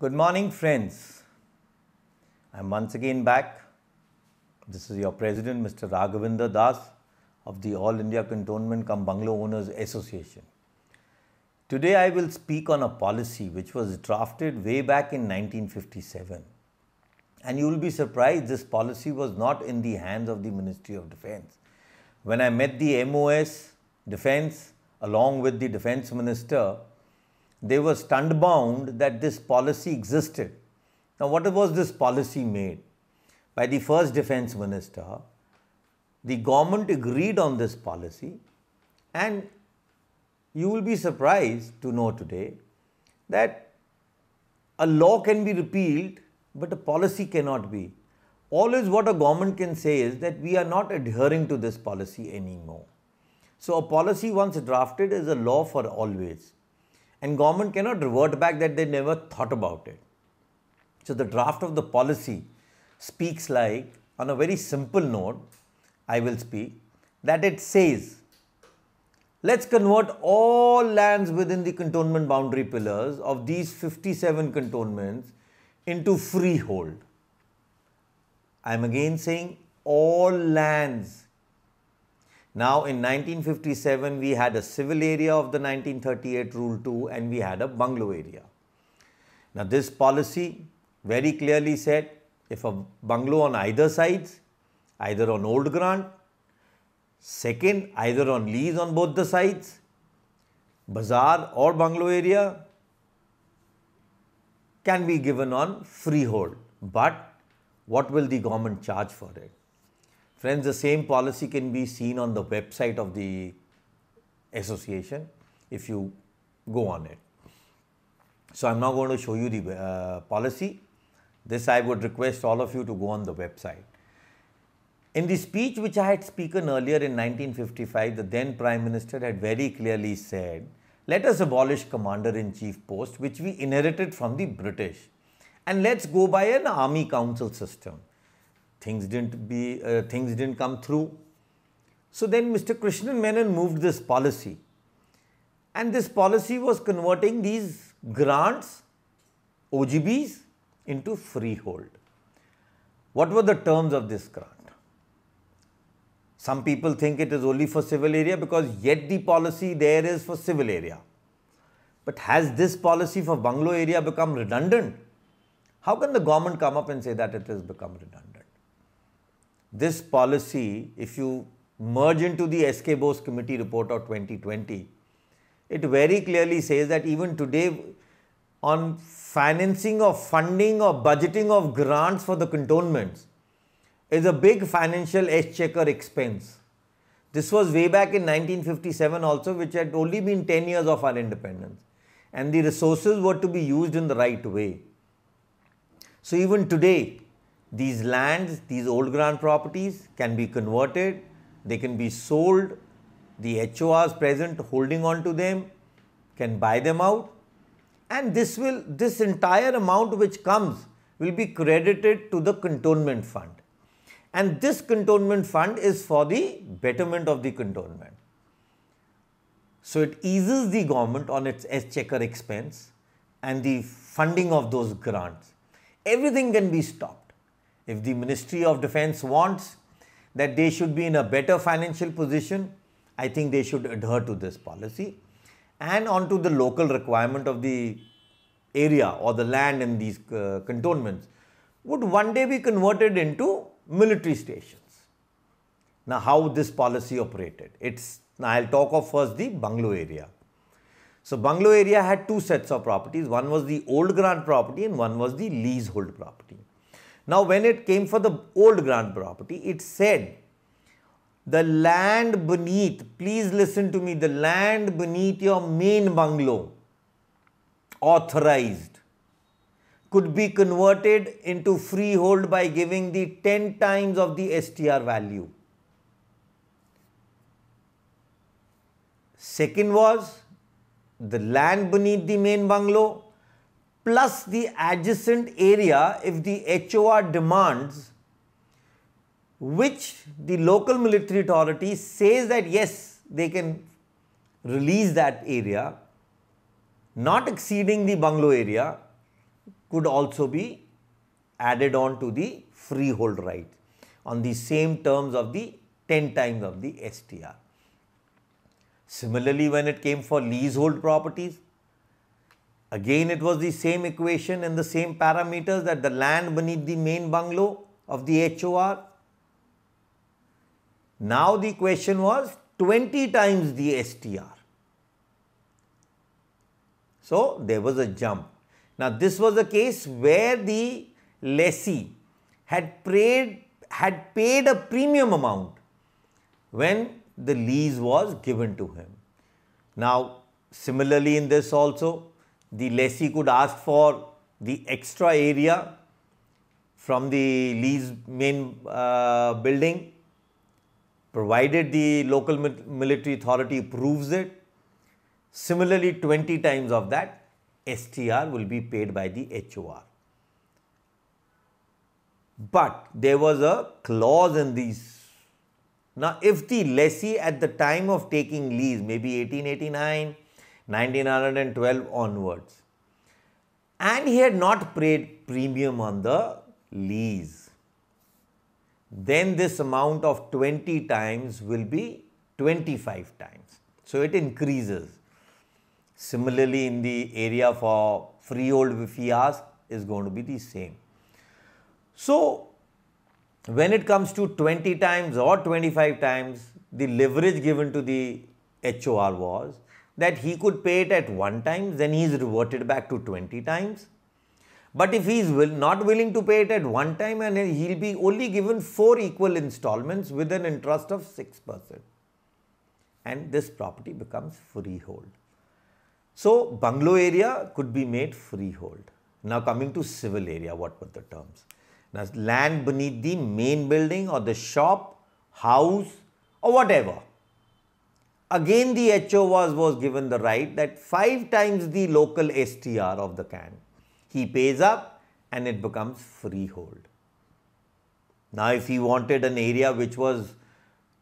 Good morning, friends. I'm once again back. This is your president, Mr. Raghavinder Das of the All India Cantonment Cum Bungalow Owners Association. Today, I will speak on a policy which was drafted way back in 1957. And you will be surprised this policy was not in the hands of the Ministry of Defense. When I met the MOS Defense along with the Defense Minister, they were stunned bound that this policy existed. Now, what was this policy made? By the first Defense Minister, the government agreed on this policy, and you will be surprised to know today that a law can be repealed, but a policy cannot be. Always, what a government can say is that we are not adhering to this policy anymore. So, a policy once drafted is a law for always and government cannot revert back that they never thought about it. So the draft of the policy speaks like, on a very simple note, I will speak, that it says, let's convert all lands within the cantonment boundary pillars of these 57 cantonments into freehold. I am again saying all lands now, in 1957, we had a civil area of the 1938 Rule 2 and we had a bungalow area. Now, this policy very clearly said if a bungalow on either sides, either on old grant, second, either on lease on both the sides, bazaar or bungalow area can be given on freehold. But what will the government charge for it? Friends, the same policy can be seen on the website of the association if you go on it. So I'm now going to show you the uh, policy. This I would request all of you to go on the website. In the speech which I had spoken earlier in 1955, the then Prime Minister had very clearly said, let us abolish Commander-in-Chief post which we inherited from the British and let's go by an army council system things didn't be uh, things didn't come through. So then Mr. Krishnan Menon moved this policy, and this policy was converting these grants, OGBs, into freehold. What were the terms of this grant? Some people think it is only for civil area because yet the policy there is for civil area. But has this policy for bungalow area become redundant? How can the government come up and say that it has become redundant? This policy, if you merge into the SK Bose Committee report of 2020, it very clearly says that even today on financing or funding or budgeting of grants for the cantonments is a big financial exchequer expense. This was way back in 1957 also, which had only been 10 years of our independence. And the resources were to be used in the right way. So even today, these lands, these old grant properties can be converted, they can be sold, the HORs present holding on to them can buy them out and this will, this entire amount which comes will be credited to the cantonment fund. And this cantonment fund is for the betterment of the cantonment. So it eases the government on its exchequer expense and the funding of those grants. Everything can be stopped. If the Ministry of Defense wants that they should be in a better financial position, I think they should adhere to this policy and onto the local requirement of the area or the land in these uh, cantonments would one day be converted into military stations. Now, how this policy operated? It's now I'll talk of first the bungalow area. So, bungalow area had two sets of properties. One was the old grant property and one was the leasehold property. Now, when it came for the old grant property, it said the land beneath, please listen to me, the land beneath your main bungalow authorized could be converted into freehold by giving the 10 times of the STR value. Second was the land beneath the main bungalow plus the adjacent area if the HOR demands which the local military authority says that yes, they can release that area, not exceeding the bungalow area, could also be added on to the freehold right on the same terms of the 10 times of the STR. Similarly, when it came for leasehold properties, again it was the same equation and the same parameters that the land beneath the main bungalow of the HOR. Now the question was 20 times the STR. So there was a jump. Now this was a case where the lessee had had paid a premium amount when the lease was given to him. Now similarly in this also the lessee could ask for the extra area from the lease main uh, building provided the local military authority approves it. Similarly, 20 times of that STR will be paid by the HOR. But there was a clause in these. Now, if the lessee at the time of taking lease, maybe 1889, 1912 onwards, and he had not paid premium on the lease, then this amount of 20 times will be 25 times. So it increases. Similarly, in the area for freehold, asks, is going to be the same. So, when it comes to 20 times or 25 times, the leverage given to the HOR was that he could pay it at one time, then he is reverted back to 20 times but if he is will, not willing to pay it at one time and he will be only given four equal installments with an interest of 6%. And this property becomes freehold. So, bungalow area could be made freehold. Now coming to civil area, what were the terms? Now land beneath the main building or the shop, house or whatever. Again the HO was, was given the right that 5 times the local STR of the can he pays up and it becomes freehold. Now, if he wanted an area which was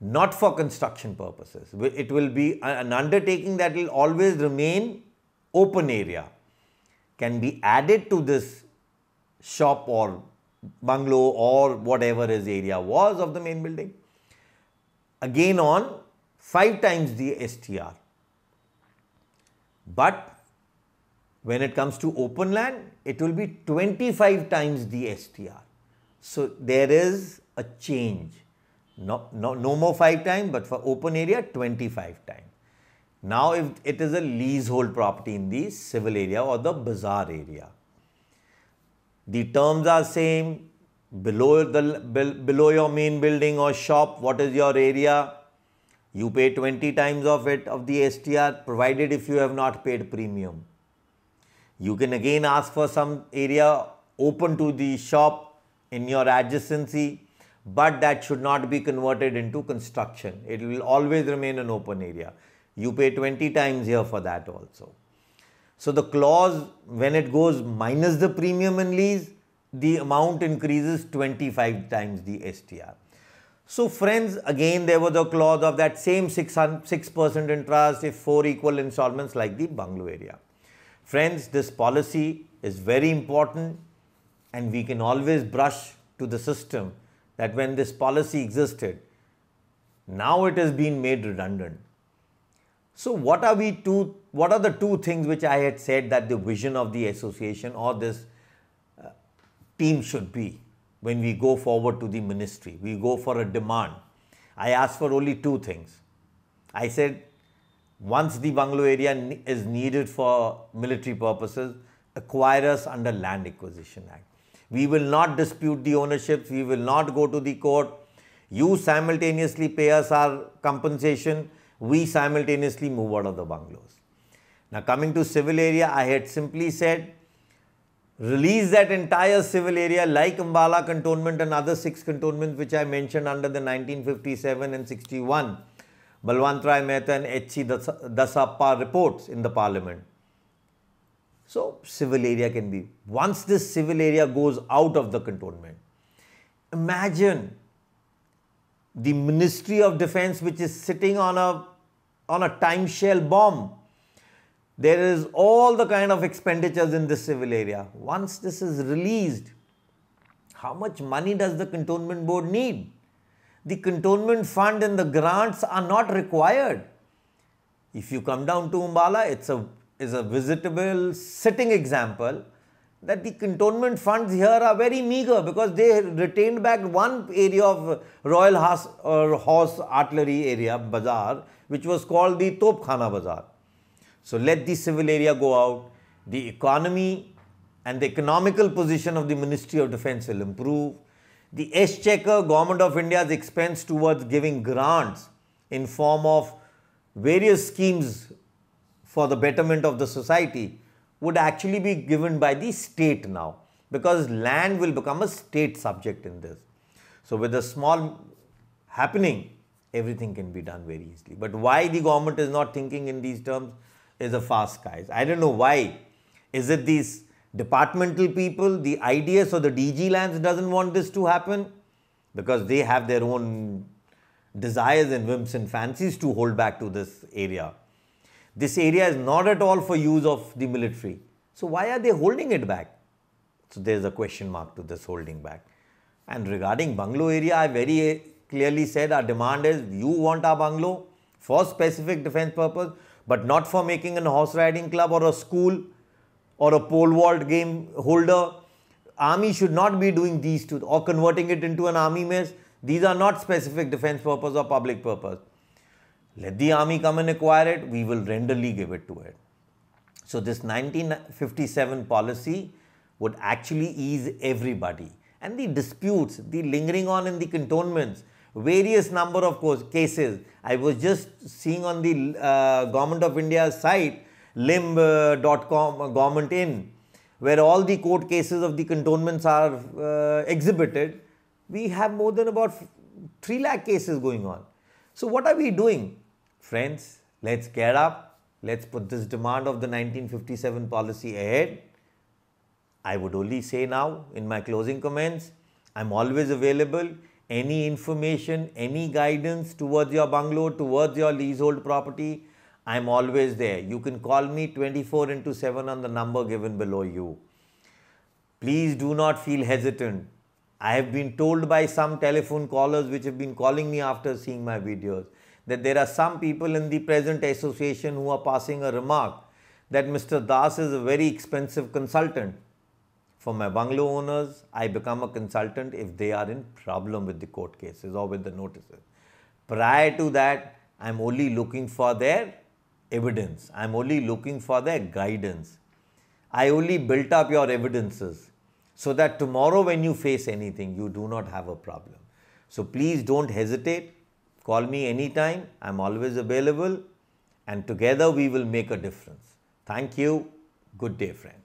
not for construction purposes, it will be an undertaking that will always remain open area, can be added to this shop or bungalow or whatever his area was of the main building. Again on 5 times the STR. But when it comes to open land, it will be 25 times the STR. So there is a change. No, no, no more 5 times, but for open area, 25 times. Now, if it is a leasehold property in the civil area or the bazaar area, the terms are same. Below the below your main building or shop, what is your area? You pay 20 times of it of the STR, provided if you have not paid premium. You can again ask for some area open to the shop in your adjacency, but that should not be converted into construction. It will always remain an open area. You pay 20 times here for that also. So the clause, when it goes minus the premium and lease, the amount increases 25 times the STR. So friends, again there was a clause of that same 6% interest if four equal installments like the bungalow area. Friends, this policy is very important and we can always brush to the system that when this policy existed, now it has been made redundant. So what are we two, what are the two things which I had said that the vision of the association or this uh, team should be when we go forward to the ministry? We go for a demand. I asked for only two things. I said once the bungalow area is needed for military purposes, acquire us under Land Acquisition Act. We will not dispute the ownership. We will not go to the court. You simultaneously pay us our compensation. We simultaneously move out of the bungalows. Now coming to civil area, I had simply said, release that entire civil area like Ambala cantonment and other six cantonments which I mentioned under the 1957 and 61 Balwant Rai Mehta and H.C. Dasappa reports in the parliament. So, civil area can be. Once this civil area goes out of the cantonment, imagine the Ministry of Defense which is sitting on a, on a time shell bomb. There is all the kind of expenditures in this civil area. Once this is released, how much money does the cantonment board need? The cantonment fund and the grants are not required. If you come down to Ambala, it's a, is a visitable sitting example that the cantonment funds here are very meager because they retained back one area of Royal Horse, or uh, Horse Artillery area, Bazaar, which was called the Topkhana Bazaar. So let the civil area go out, the economy and the economical position of the Ministry of Defence will improve. The exchequer, Government of India's expense towards giving grants in form of various schemes for the betterment of the society would actually be given by the state now because land will become a state subject in this. So with a small happening, everything can be done very easily. But why the government is not thinking in these terms is a fast skies. I don't know why. Is it these departmental people, the IDS or the DG lands doesn't want this to happen? Because they have their own desires and whims and fancies to hold back to this area. This area is not at all for use of the military. So why are they holding it back? So there's a question mark to this holding back. And regarding bungalow area, I very clearly said our demand is you want our bungalow for specific defense purpose, but not for making an horse riding club or a school or a pole vault game holder. Army should not be doing these two or converting it into an army mess. These are not specific defense purpose or public purpose. Let the army come and acquire it, we will renderly give it to it. So this 1957 policy would actually ease everybody. And the disputes, the lingering on in the cantonments, various number of cases. I was just seeing on the uh, Government of India's site, limb.com, uh, government in, where all the court cases of the cantonments are uh, exhibited. We have more than about 3 lakh cases going on. So what are we doing? Friends, let's get up. Let's put this demand of the 1957 policy ahead. I would only say now in my closing comments, I'm always available. Any information, any guidance towards your bungalow, towards your leasehold property, I'm always there. You can call me 24 into 7 on the number given below you. Please do not feel hesitant. I have been told by some telephone callers which have been calling me after seeing my videos that there are some people in the present association who are passing a remark that Mr. Das is a very expensive consultant. For my bungalow owners, I become a consultant if they are in problem with the court cases or with the notices. Prior to that, I'm only looking for their evidence. I'm only looking for their guidance. I only built up your evidences so that tomorrow when you face anything, you do not have a problem. So please don't hesitate. Call me anytime. I'm always available and together we will make a difference. Thank you. Good day, friends.